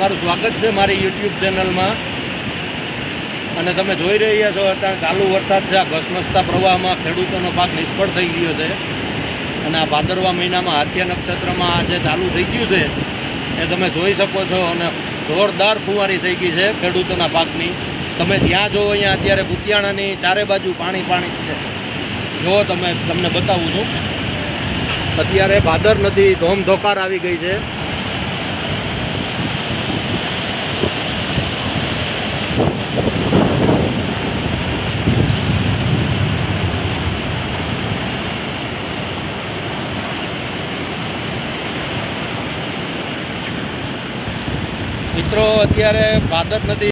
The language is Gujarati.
તમારું સ્વાગત છે મારી યુટ્યુબ ચેનલમાં અને તમે જોઈ રહ્યા છો અત્યારે ચાલુ વરસાદ છે, આ ઘસમસતા પ્રવાહમાં ખેડૂતોનો પાક નિષ્ફળ થઈ ગયો છે. અને આ ભાદરવા મહિનામાં હાથિયા નક્ષત્રમાં આ જે ચાલુ થઈ ગયું છે, એ તમે જોઈ શકો છો અને જોરદાર ફુવારી થઈ ગઈ છે ખેડૂતોના પાકની. તમે જ્યાં જો અહીંયા અત્યારે ભૂતિયાણાની ચારે બાજુ પાણી પાણી છે. જો તમે તમને બતાવું છું. અત્યારે ભાદર નદી ધોમ ધોકાર આવી ગઈ છે. મિત્રો અત્યારે ભાદર નદી